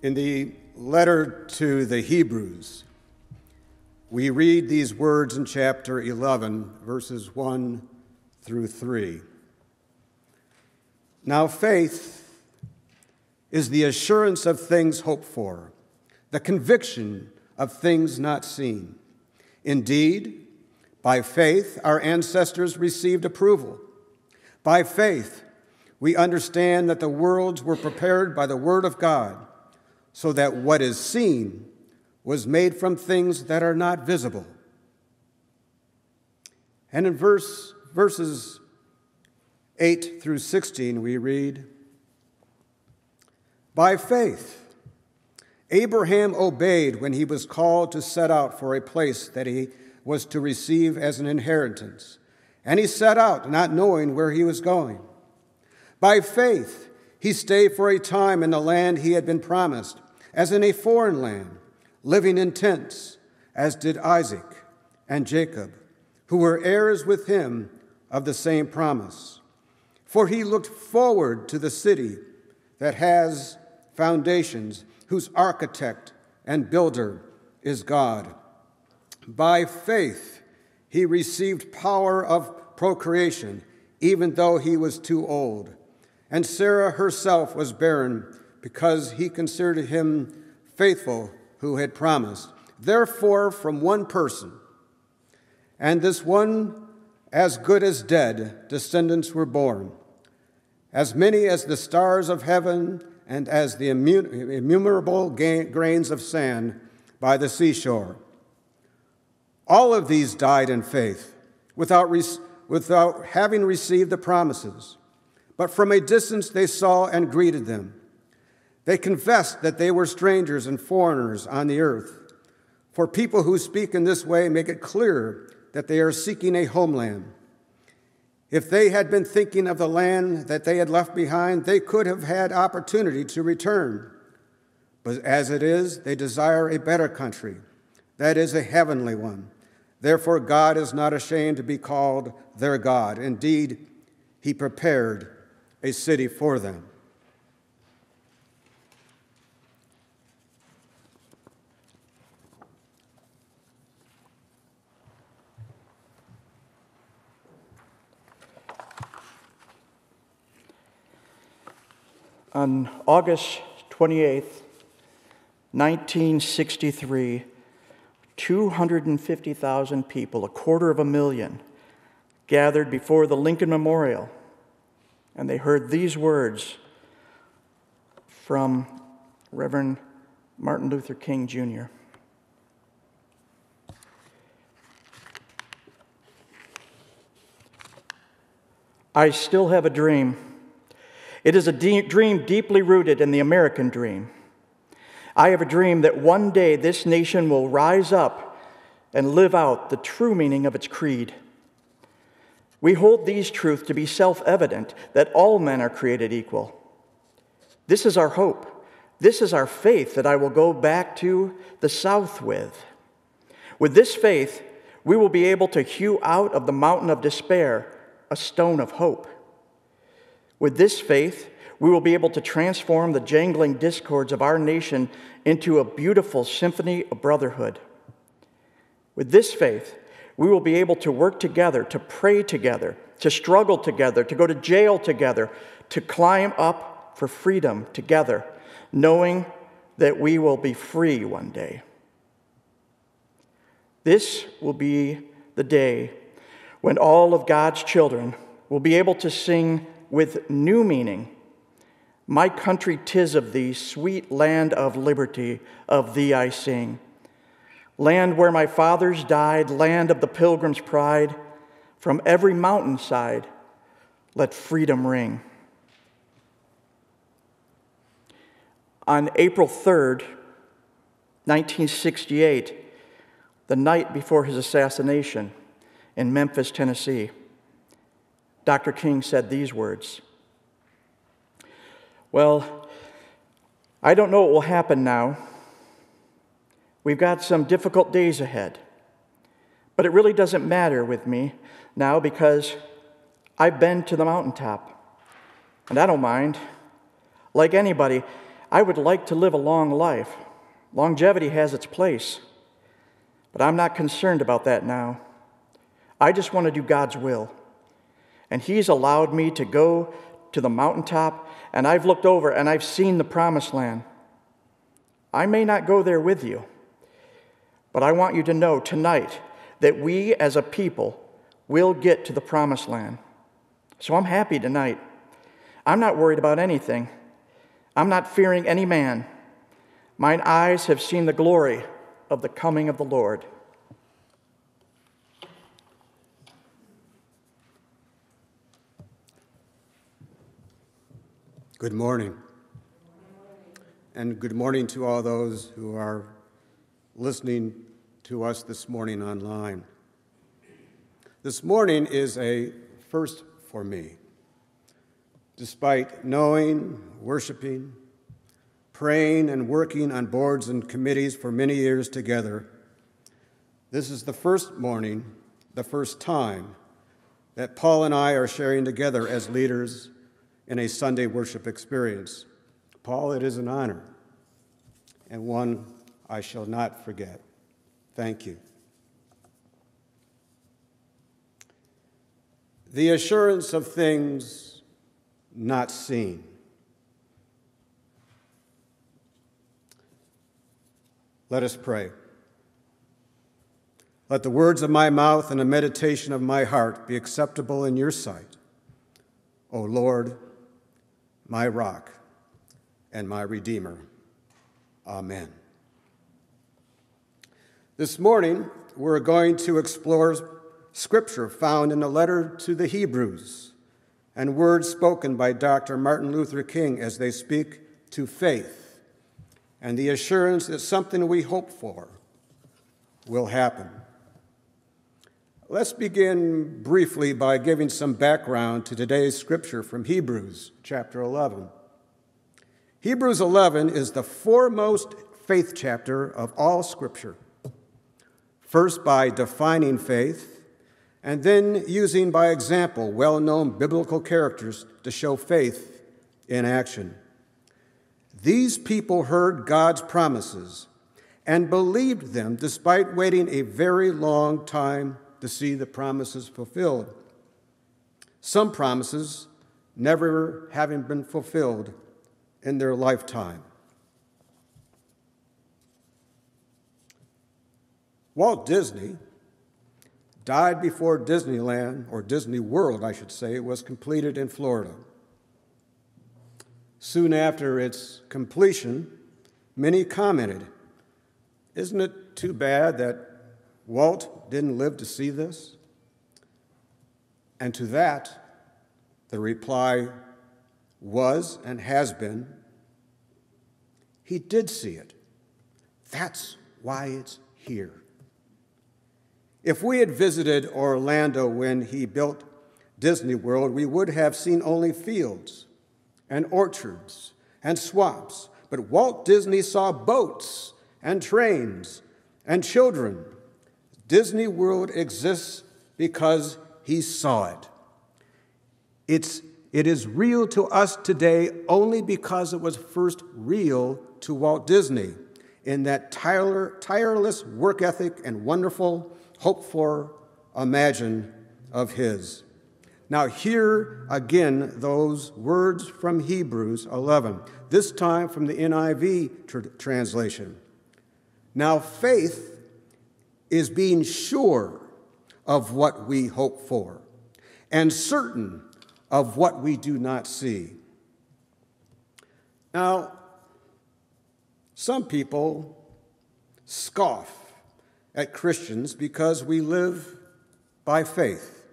In the letter to the Hebrews, we read these words in chapter 11, verses 1 through 3. Now, faith is the assurance of things hoped for, the conviction of things not seen. Indeed, by faith, our ancestors received approval. By faith, we understand that the worlds were prepared by the Word of God so that what is seen was made from things that are not visible. And in verse, verses 8 through 16, we read By faith, Abraham obeyed when he was called to set out for a place that he was to receive as an inheritance. And he set out, not knowing where he was going. By faith, he stayed for a time in the land he had been promised as in a foreign land, living in tents, as did Isaac and Jacob, who were heirs with him of the same promise. For he looked forward to the city that has foundations, whose architect and builder is God. By faith, he received power of procreation, even though he was too old. And Sarah herself was barren because he considered him faithful who had promised. Therefore, from one person, and this one as good as dead, descendants were born, as many as the stars of heaven and as the innumerable grains of sand by the seashore. All of these died in faith, without, without having received the promises. But from a distance they saw and greeted them they confessed that they were strangers and foreigners on the earth. For people who speak in this way make it clear that they are seeking a homeland. If they had been thinking of the land that they had left behind, they could have had opportunity to return. But as it is, they desire a better country, that is, a heavenly one. Therefore, God is not ashamed to be called their God. Indeed, He prepared a city for them. On August 28, 1963, 250,000 people, a quarter of a million, gathered before the Lincoln Memorial, and they heard these words from Reverend Martin Luther King Jr. I still have a dream it is a de- dream deeply rooted in the American dream. I have a dream that one day this nation will rise up and live out the true meaning of its creed. We hold these truths to be self evident that all men are created equal. This is our hope. This is our faith that I will go back to the South with. With this faith, we will be able to hew out of the mountain of despair a stone of hope. With this faith, we will be able to transform the jangling discords of our nation into a beautiful symphony of brotherhood. With this faith, we will be able to work together, to pray together, to struggle together, to go to jail together, to climb up for freedom together, knowing that we will be free one day. This will be the day when all of God's children will be able to sing with new meaning. My country, tis of thee, sweet land of liberty, of thee I sing. Land where my fathers died, land of the pilgrim's pride, from every mountainside, let freedom ring. On April 3rd, 1968, the night before his assassination in Memphis, Tennessee, Dr. King said these words Well, I don't know what will happen now. We've got some difficult days ahead. But it really doesn't matter with me now because I've been to the mountaintop. And I don't mind. Like anybody, I would like to live a long life. Longevity has its place. But I'm not concerned about that now. I just want to do God's will. And He's allowed me to go to the mountaintop, and I've looked over and I've seen the promised land. I may not go there with you, but I want you to know tonight that we as a people will get to the promised land. So I'm happy tonight. I'm not worried about anything. I'm not fearing any man. Mine eyes have seen the glory of the coming of the Lord. Good morning. And good morning to all those who are listening to us this morning online. This morning is a first for me. Despite knowing, worshiping, praying, and working on boards and committees for many years together, this is the first morning, the first time that Paul and I are sharing together as leaders in a Sunday worship experience. Paul, it is an honor and one I shall not forget. Thank you. The assurance of things not seen. Let us pray. Let the words of my mouth and the meditation of my heart be acceptable in your sight, O Lord my rock, and my redeemer. Amen. This morning, we're going to explore scripture found in the letter to the Hebrews and words spoken by Dr. Martin Luther King as they speak to faith and the assurance that something we hope for will happen. Let's begin briefly by giving some background to today's scripture from Hebrews chapter 11. Hebrews 11 is the foremost faith chapter of all scripture. First, by defining faith, and then using by example well known biblical characters to show faith in action. These people heard God's promises and believed them despite waiting a very long time to see the promises fulfilled. Some promises never having been fulfilled in their lifetime. Walt Disney died before Disneyland, or Disney World, I should say, was completed in Florida. Soon after its completion, many commented, Isn't it too bad that Walt didn't live to see this? And to that, the reply was and has been he did see it. That's why it's here. If we had visited Orlando when he built Disney World, we would have seen only fields and orchards and swamps. But Walt Disney saw boats and trains and children Disney World exists because he saw it. It's, it is real to us today only because it was first real to Walt Disney in that tire, tireless work ethic and wonderful, hope for, imagine of his. Now, hear again those words from Hebrews 11, this time from the NIV tr- translation. Now, faith is being sure of what we hope for and certain of what we do not see. Now, some people scoff at Christians because we live by faith,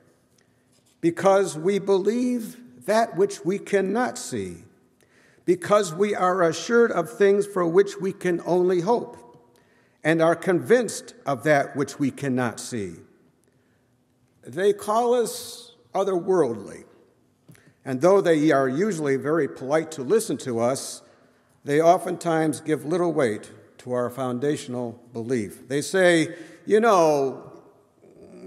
because we believe that which we cannot see, because we are assured of things for which we can only hope and are convinced of that which we cannot see. They call us otherworldly, and though they are usually very polite to listen to us, they oftentimes give little weight to our foundational belief. They say, you know,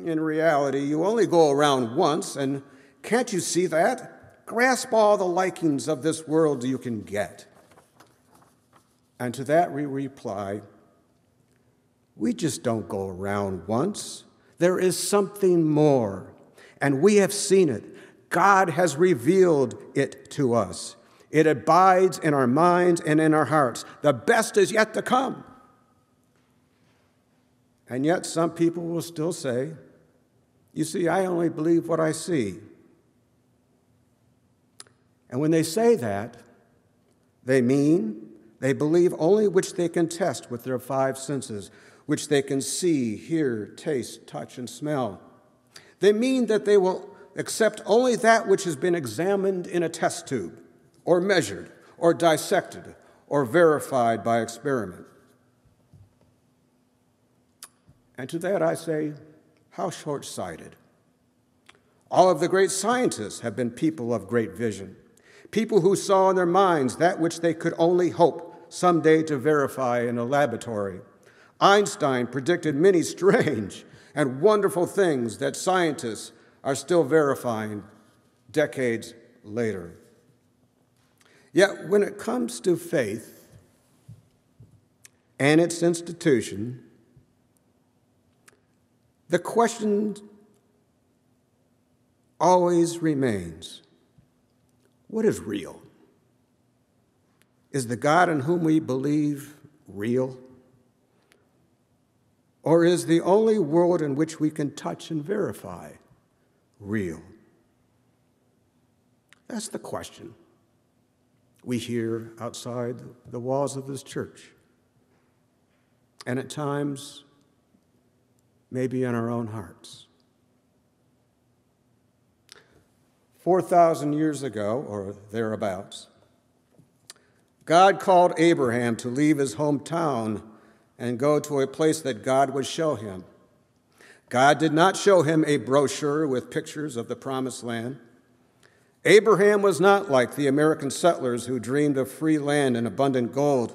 in reality, you only go around once, and can't you see that? Grasp all the likings of this world you can get. And to that we reply, we just don't go around once. There is something more, and we have seen it. God has revealed it to us. It abides in our minds and in our hearts. The best is yet to come. And yet, some people will still say, You see, I only believe what I see. And when they say that, they mean they believe only which they can test with their five senses, which they can see, hear, taste, touch, and smell. They mean that they will accept only that which has been examined in a test tube, or measured, or dissected, or verified by experiment. And to that I say, how short sighted. All of the great scientists have been people of great vision, people who saw in their minds that which they could only hope someday to verify in a laboratory. Einstein predicted many strange and wonderful things that scientists are still verifying decades later. Yet, when it comes to faith and its institution, the question always remains what is real? Is the God in whom we believe real? Or is the only world in which we can touch and verify real? That's the question we hear outside the walls of this church. And at times, maybe in our own hearts. 4,000 years ago, or thereabouts, God called Abraham to leave his hometown and go to a place that God would show him. God did not show him a brochure with pictures of the promised land. Abraham was not like the American settlers who dreamed of free land and abundant gold.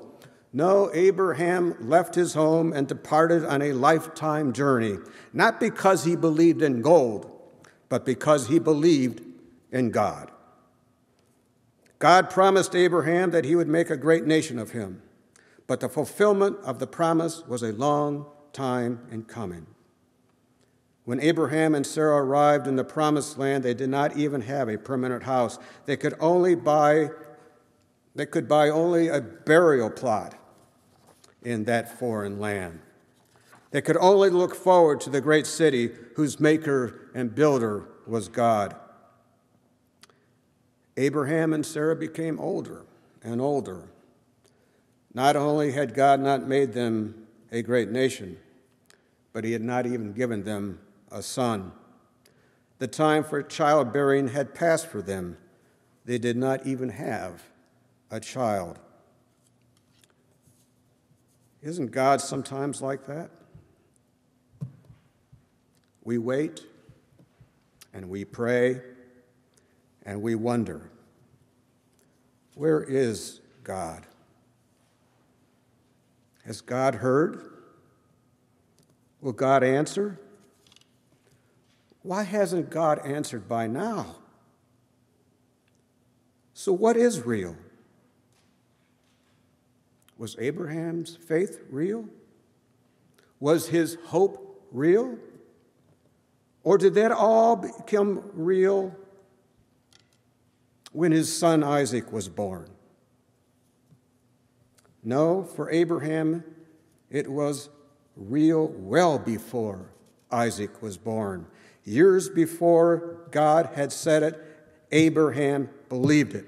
No, Abraham left his home and departed on a lifetime journey, not because he believed in gold, but because he believed in God. God promised Abraham that he would make a great nation of him, but the fulfillment of the promise was a long time in coming. When Abraham and Sarah arrived in the promised land, they did not even have a permanent house. They could only buy they could buy only a burial plot in that foreign land. They could only look forward to the great city whose maker and builder was God. Abraham and Sarah became older and older. Not only had God not made them a great nation, but He had not even given them a son. The time for childbearing had passed for them. They did not even have a child. Isn't God sometimes like that? We wait and we pray and we wonder where is God? Has God heard? Will God answer? Why hasn't God answered by now? So, what is real? Was Abraham's faith real? Was his hope real? Or did that all become real when his son Isaac was born? No, for Abraham, it was real well before Isaac was born. Years before God had said it, Abraham believed it.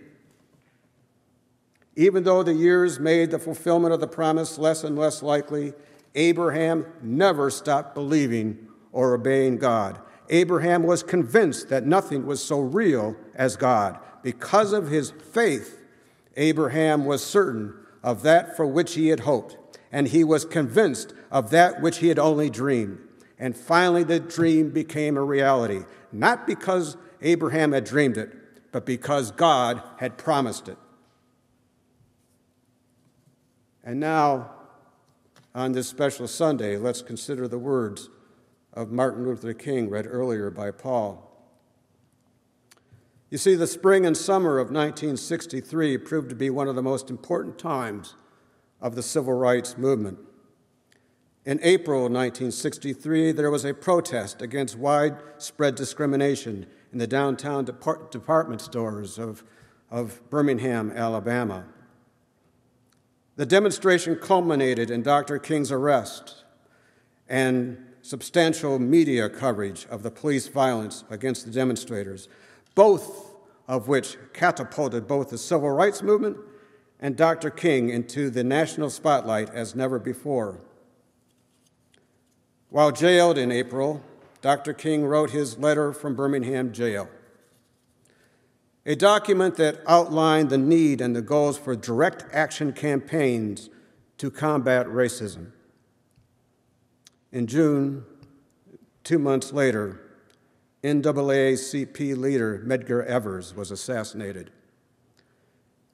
Even though the years made the fulfillment of the promise less and less likely, Abraham never stopped believing or obeying God. Abraham was convinced that nothing was so real as God. Because of his faith, Abraham was certain of that for which he had hoped, and he was convinced of that which he had only dreamed. And finally, the dream became a reality, not because Abraham had dreamed it, but because God had promised it. And now, on this special Sunday, let's consider the words of Martin Luther King, read earlier by Paul. You see, the spring and summer of 1963 proved to be one of the most important times of the civil rights movement. In April 1963, there was a protest against widespread discrimination in the downtown depart- department stores of, of Birmingham, Alabama. The demonstration culminated in Dr. King's arrest and substantial media coverage of the police violence against the demonstrators, both of which catapulted both the civil rights movement and Dr. King into the national spotlight as never before. While jailed in April, Dr. King wrote his letter from Birmingham jail, a document that outlined the need and the goals for direct action campaigns to combat racism. In June, two months later, NAACP leader Medgar Evers was assassinated.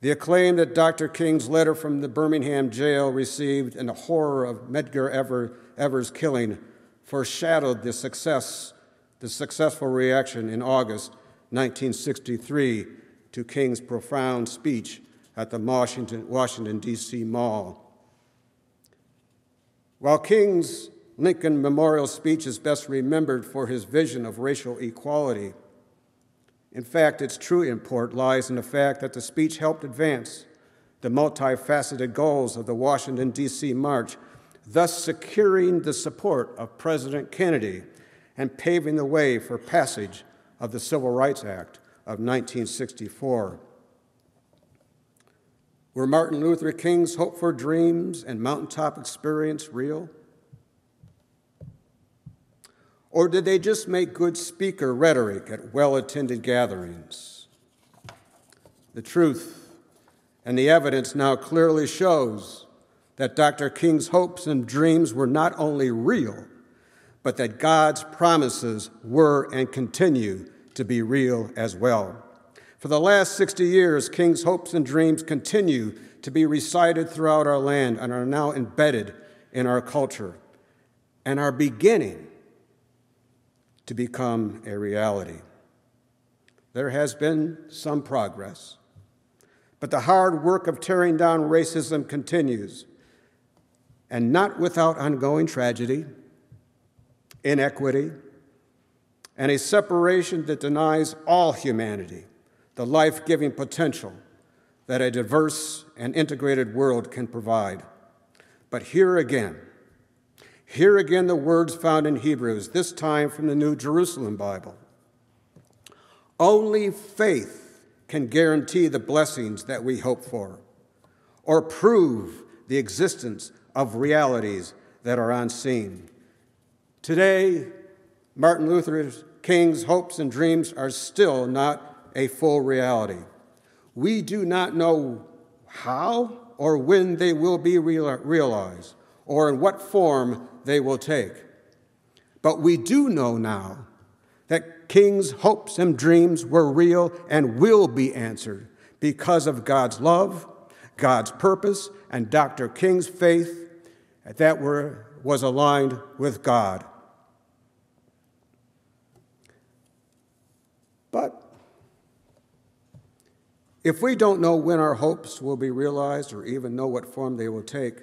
The acclaim that Dr. King's letter from the Birmingham jail received and the horror of Medgar Evers' killing foreshadowed the success, the successful reaction in August 1963 to King's profound speech at the Washington, Washington D.C. Mall. While King's Lincoln Memorial speech is best remembered for his vision of racial equality, in fact, its true import lies in the fact that the speech helped advance the multifaceted goals of the Washington, D.C. March thus securing the support of President Kennedy and paving the way for passage of the Civil Rights Act of 1964. Were Martin Luther King's hope for dreams and mountaintop experience real? Or did they just make good speaker rhetoric at well attended gatherings? The truth and the evidence now clearly shows that Dr. King's hopes and dreams were not only real, but that God's promises were and continue to be real as well. For the last 60 years, King's hopes and dreams continue to be recited throughout our land and are now embedded in our culture and are beginning to become a reality. There has been some progress, but the hard work of tearing down racism continues and not without ongoing tragedy, inequity, and a separation that denies all humanity the life giving potential that a diverse and integrated world can provide. But here again, here again the words found in Hebrews, this time from the New Jerusalem Bible. Only faith can guarantee the blessings that we hope for or prove the existence of realities that are unseen. Today, Martin Luther King's hopes and dreams are still not a full reality. We do not know how or when they will be realized or in what form they will take. But we do know now that King's hopes and dreams were real and will be answered because of God's love, God's purpose, and Dr. King's faith that were, was aligned with God. But if we don't know when our hopes will be realized or even know what form they will take,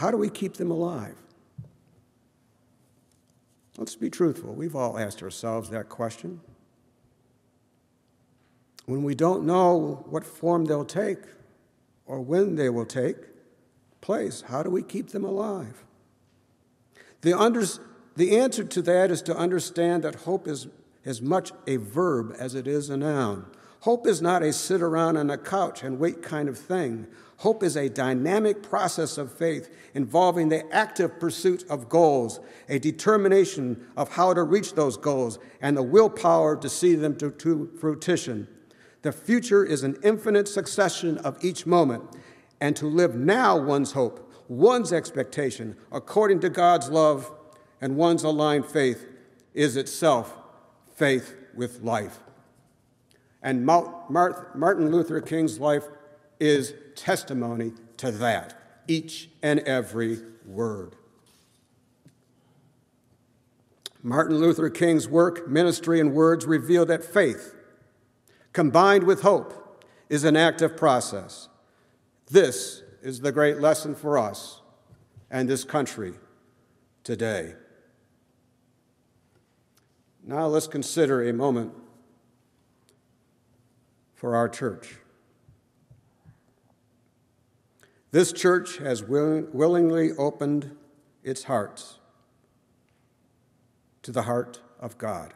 how do we keep them alive? Let's be truthful. We've all asked ourselves that question. When we don't know what form they'll take or when they will take, place. How do we keep them alive? The, under, the answer to that is to understand that hope is as much a verb as it is a noun. Hope is not a sit around on a couch and wait kind of thing. Hope is a dynamic process of faith involving the active pursuit of goals, a determination of how to reach those goals, and the willpower to see them to, to fruition. The future is an infinite succession of each moment, and to live now one's hope, one's expectation, according to God's love and one's aligned faith, is itself faith with life. And Martin Luther King's life is testimony to that, each and every word. Martin Luther King's work, ministry, and words reveal that faith, combined with hope, is an active process. This is the great lesson for us and this country today. Now let's consider a moment for our church. This church has will- willingly opened its hearts to the heart of God.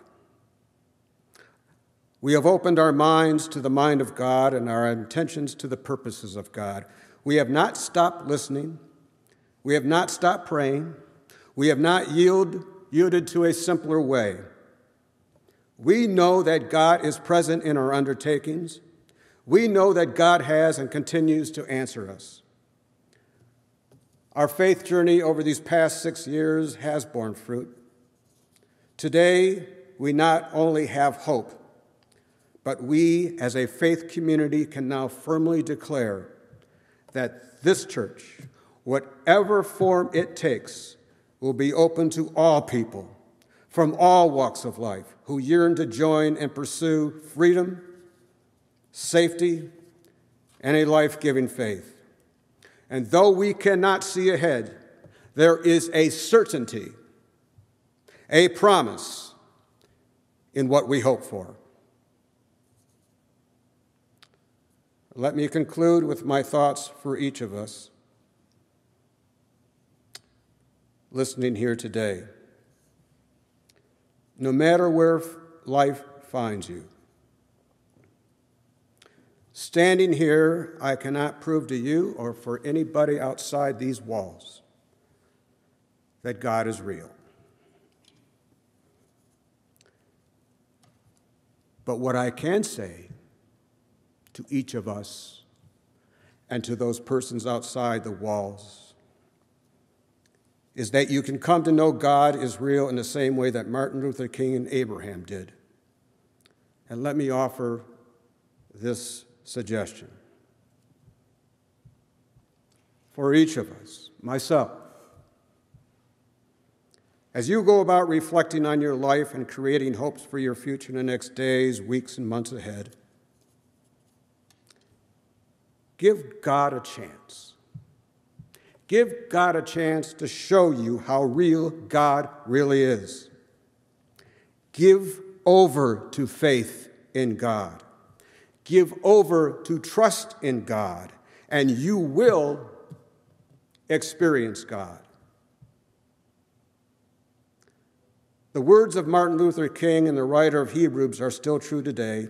We have opened our minds to the mind of God and our intentions to the purposes of God. We have not stopped listening. We have not stopped praying. We have not yield, yielded to a simpler way. We know that God is present in our undertakings. We know that God has and continues to answer us. Our faith journey over these past six years has borne fruit. Today, we not only have hope, but we as a faith community can now firmly declare that this church, whatever form it takes, will be open to all people from all walks of life who yearn to join and pursue freedom, safety, and a life giving faith. And though we cannot see ahead, there is a certainty a promise in what we hope for. Let me conclude with my thoughts for each of us listening here today. No matter where life finds you, standing here, I cannot prove to you or for anybody outside these walls that God is real. But what I can say to each of us and to those persons outside the walls is that you can come to know God is real in the same way that Martin Luther King and Abraham did. And let me offer this suggestion. For each of us, myself, as you go about reflecting on your life and creating hopes for your future in the next days, weeks, and months ahead, give God a chance. Give God a chance to show you how real God really is. Give over to faith in God. Give over to trust in God, and you will experience God. The words of Martin Luther King and the writer of Hebrews are still true today,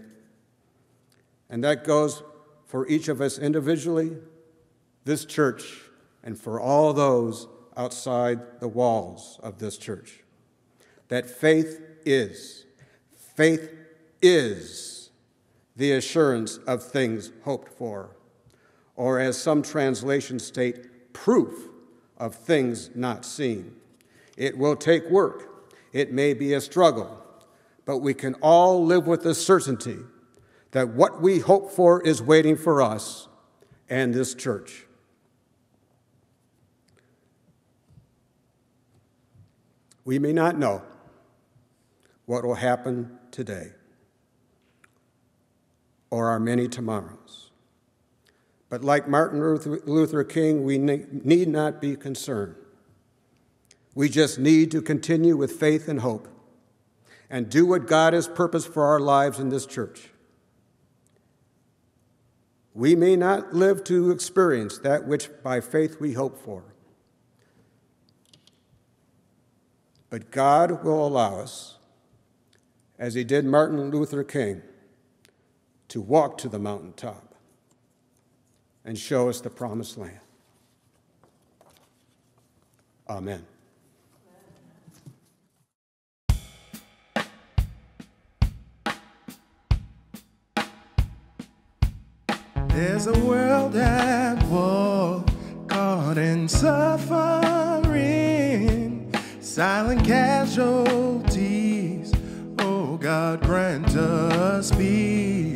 and that goes for each of us individually, this church, and for all those outside the walls of this church. That faith is, faith is the assurance of things hoped for, or as some translations state, proof of things not seen. It will take work it may be a struggle, but we can all live with the certainty that what we hope for is waiting for us and this church. We may not know what will happen today or our many tomorrows. But like Martin Luther King, we need not be concerned. We just need to continue with faith and hope and do what God has purposed for our lives in this church. We may not live to experience that which by faith we hope for, but God will allow us, as He did Martin Luther King, to walk to the mountaintop and show us the promised land. Amen. There's a world at war, caught in suffering, silent casualties. Oh God, grant us peace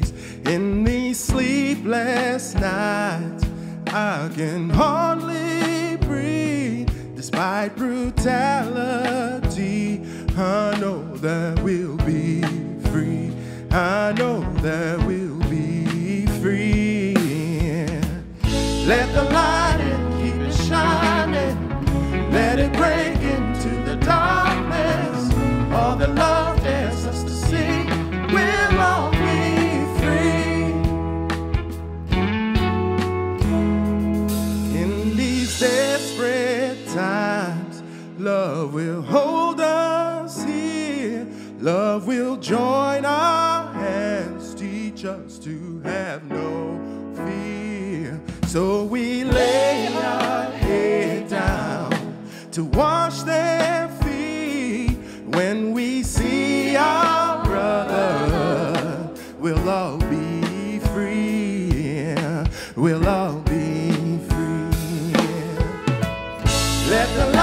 sleepless nights. I can hardly breathe despite brutality. I know that we'll be free. I know that we'll be free. Let the light join our hands, teach us to have no fear. So we lay our head down to wash their feet. When we see our brother, we'll all be free. We'll all be free. Let the